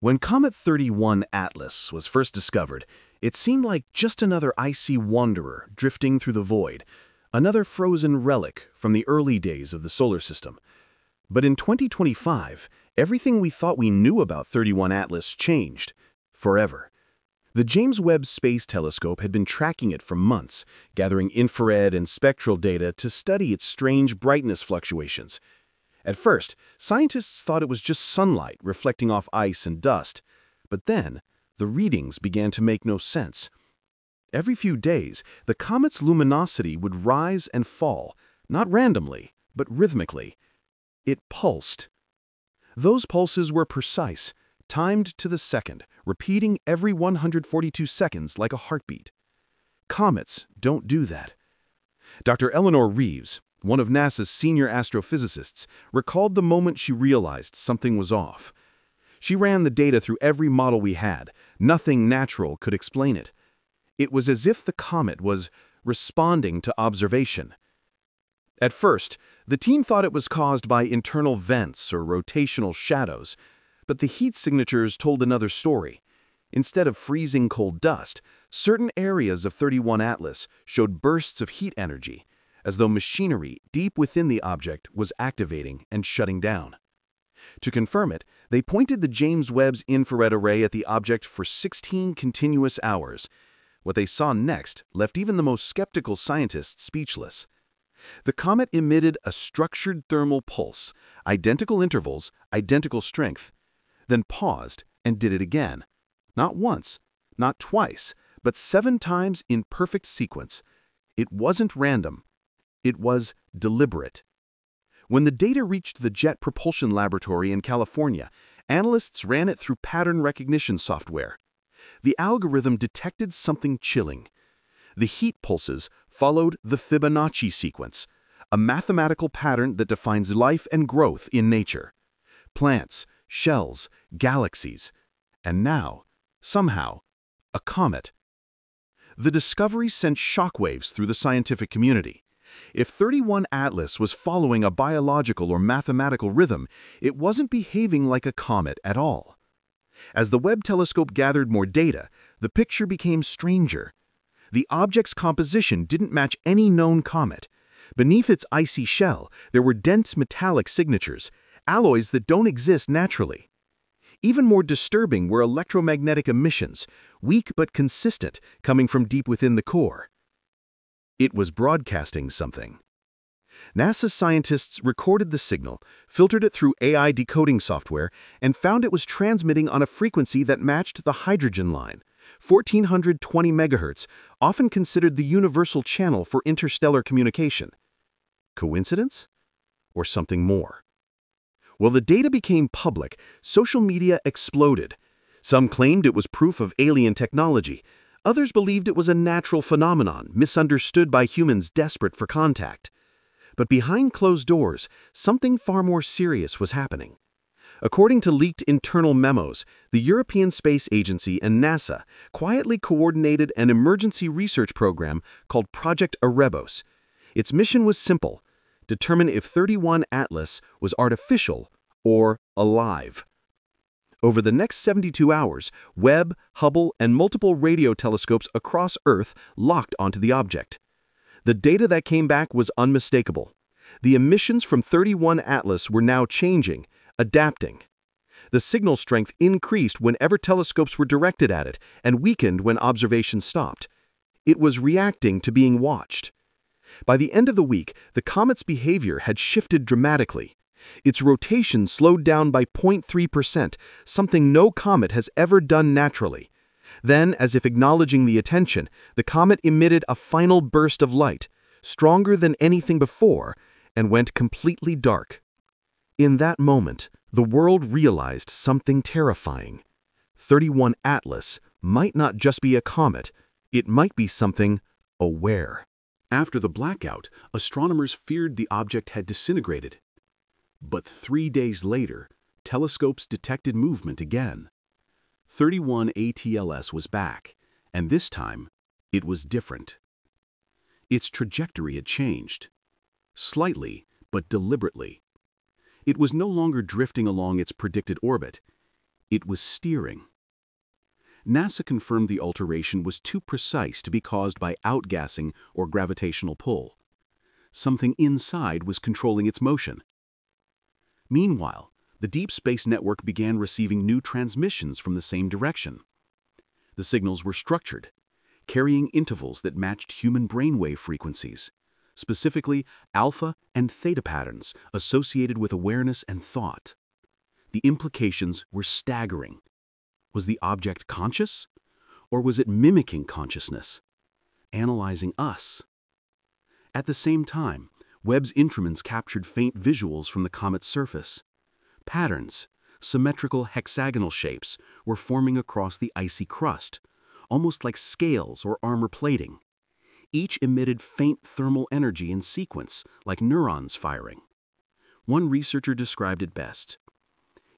When Comet 31 Atlas was first discovered, it seemed like just another icy wanderer drifting through the void, another frozen relic from the early days of the solar system. But in 2025, everything we thought we knew about 31 Atlas changed, forever. The James Webb Space Telescope had been tracking it for months, gathering infrared and spectral data to study its strange brightness fluctuations. At first, scientists thought it was just sunlight reflecting off ice and dust, but then the readings began to make no sense. Every few days, the comet's luminosity would rise and fall, not randomly, but rhythmically. It pulsed. Those pulses were precise, timed to the second, repeating every 142 seconds like a heartbeat. Comets don't do that. Dr. Eleanor Reeves, one of NASA's senior astrophysicists, recalled the moment she realized something was off. She ran the data through every model we had. Nothing natural could explain it. It was as if the comet was responding to observation. At first, the team thought it was caused by internal vents or rotational shadows, but the heat signatures told another story. Instead of freezing cold dust, certain areas of 31 Atlas showed bursts of heat energy, as though machinery deep within the object was activating and shutting down. To confirm it, they pointed the James Webb's infrared array at the object for 16 continuous hours. What they saw next left even the most skeptical scientists speechless. The comet emitted a structured thermal pulse, identical intervals, identical strength, then paused and did it again. Not once, not twice, but seven times in perfect sequence. It wasn't random. It was deliberate. When the data reached the Jet Propulsion Laboratory in California, analysts ran it through pattern recognition software. The algorithm detected something chilling. The heat pulses followed the Fibonacci sequence, a mathematical pattern that defines life and growth in nature. Plants, shells, galaxies, and now, somehow, a comet. The discovery sent shockwaves through the scientific community. If 31 Atlas was following a biological or mathematical rhythm, it wasn't behaving like a comet at all. As the Webb telescope gathered more data, the picture became stranger. The object's composition didn't match any known comet. Beneath its icy shell, there were dense metallic signatures, alloys that don't exist naturally. Even more disturbing were electromagnetic emissions, weak but consistent, coming from deep within the core. It was broadcasting something. NASA scientists recorded the signal, filtered it through AI decoding software, and found it was transmitting on a frequency that matched the hydrogen line, 1420 megahertz, often considered the universal channel for interstellar communication. Coincidence? Or something more? Well, the data became public, social media exploded. Some claimed it was proof of alien technology, Others believed it was a natural phenomenon, misunderstood by humans desperate for contact. But behind closed doors, something far more serious was happening. According to leaked internal memos, the European Space Agency and NASA quietly coordinated an emergency research program called Project Erebos. Its mission was simple determine if 31 Atlas was artificial or alive. Over the next 72 hours, Webb, Hubble, and multiple radio telescopes across Earth locked onto the object. The data that came back was unmistakable. The emissions from 31 Atlas were now changing, adapting. The signal strength increased whenever telescopes were directed at it and weakened when observations stopped. It was reacting to being watched. By the end of the week, the comet's behavior had shifted dramatically. Its rotation slowed down by 0.3%, something no comet has ever done naturally. Then, as if acknowledging the attention, the comet emitted a final burst of light, stronger than anything before, and went completely dark. In that moment, the world realized something terrifying. 31 Atlas might not just be a comet, it might be something aware. After the blackout, astronomers feared the object had disintegrated but three days later, telescopes detected movement again. 31 ATLAS was back, and this time, it was different. Its trajectory had changed. Slightly, but deliberately. It was no longer drifting along its predicted orbit. It was steering. NASA confirmed the alteration was too precise to be caused by outgassing or gravitational pull. Something inside was controlling its motion. Meanwhile, the Deep Space Network began receiving new transmissions from the same direction. The signals were structured, carrying intervals that matched human brainwave frequencies, specifically alpha and theta patterns associated with awareness and thought. The implications were staggering. Was the object conscious? Or was it mimicking consciousness? Analyzing us? At the same time, Webb's instruments captured faint visuals from the comet's surface. Patterns, symmetrical hexagonal shapes, were forming across the icy crust, almost like scales or armor plating. Each emitted faint thermal energy in sequence, like neurons firing. One researcher described it best.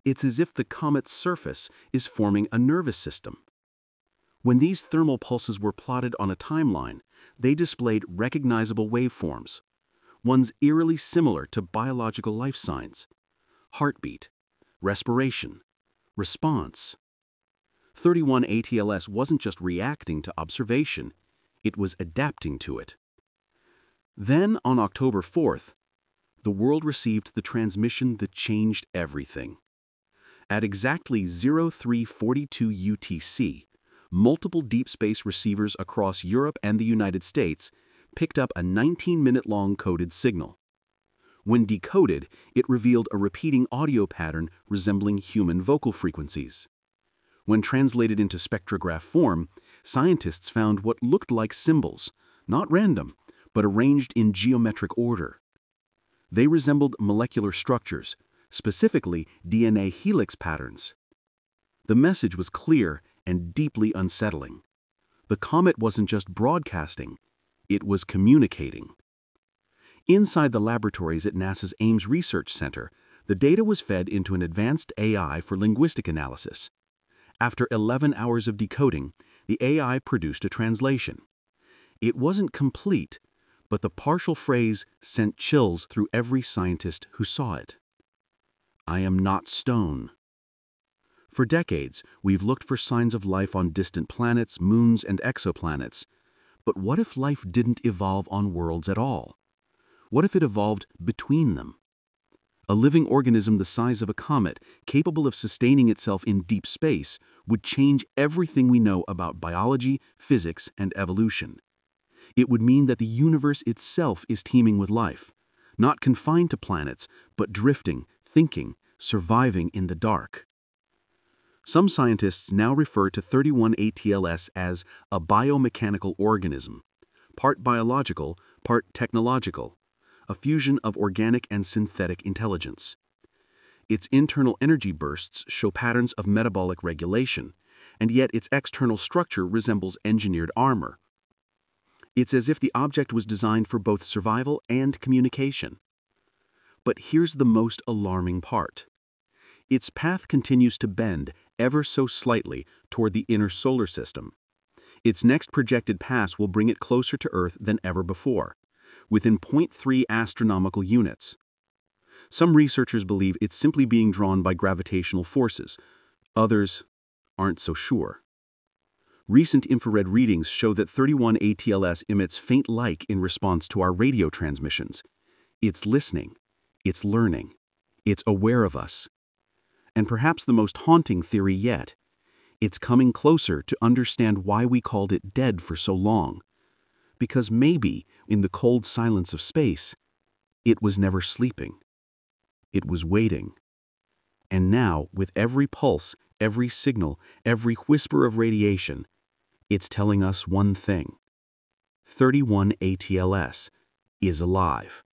It's as if the comet's surface is forming a nervous system. When these thermal pulses were plotted on a timeline, they displayed recognizable waveforms, ones eerily similar to biological life signs. Heartbeat, respiration, response. 31 ATLAS wasn't just reacting to observation, it was adapting to it. Then, on October 4th, the world received the transmission that changed everything. At exactly 0342 UTC, multiple deep space receivers across Europe and the United States picked up a 19-minute-long coded signal. When decoded, it revealed a repeating audio pattern resembling human vocal frequencies. When translated into spectrograph form, scientists found what looked like symbols, not random, but arranged in geometric order. They resembled molecular structures, specifically DNA helix patterns. The message was clear and deeply unsettling. The comet wasn't just broadcasting, it was communicating. Inside the laboratories at NASA's Ames Research Center, the data was fed into an advanced AI for linguistic analysis. After 11 hours of decoding, the AI produced a translation. It wasn't complete, but the partial phrase sent chills through every scientist who saw it. I am not stone. For decades, we've looked for signs of life on distant planets, moons, and exoplanets. But what if life didn't evolve on worlds at all? What if it evolved between them? A living organism the size of a comet, capable of sustaining itself in deep space, would change everything we know about biology, physics, and evolution. It would mean that the universe itself is teeming with life, not confined to planets, but drifting, thinking, surviving in the dark. Some scientists now refer to 31ATLAS as a biomechanical organism, part biological, part technological, a fusion of organic and synthetic intelligence. Its internal energy bursts show patterns of metabolic regulation, and yet its external structure resembles engineered armor. It's as if the object was designed for both survival and communication. But here's the most alarming part. Its path continues to bend ever so slightly toward the inner solar system. Its next projected pass will bring it closer to Earth than ever before, within 0.3 astronomical units. Some researchers believe it's simply being drawn by gravitational forces. Others aren't so sure. Recent infrared readings show that 31 ATLAS emits faint light in response to our radio transmissions. It's listening. It's learning. It's aware of us and perhaps the most haunting theory yet. It's coming closer to understand why we called it dead for so long. Because maybe, in the cold silence of space, it was never sleeping. It was waiting. And now, with every pulse, every signal, every whisper of radiation, it's telling us one thing. 31 ATLAS is alive.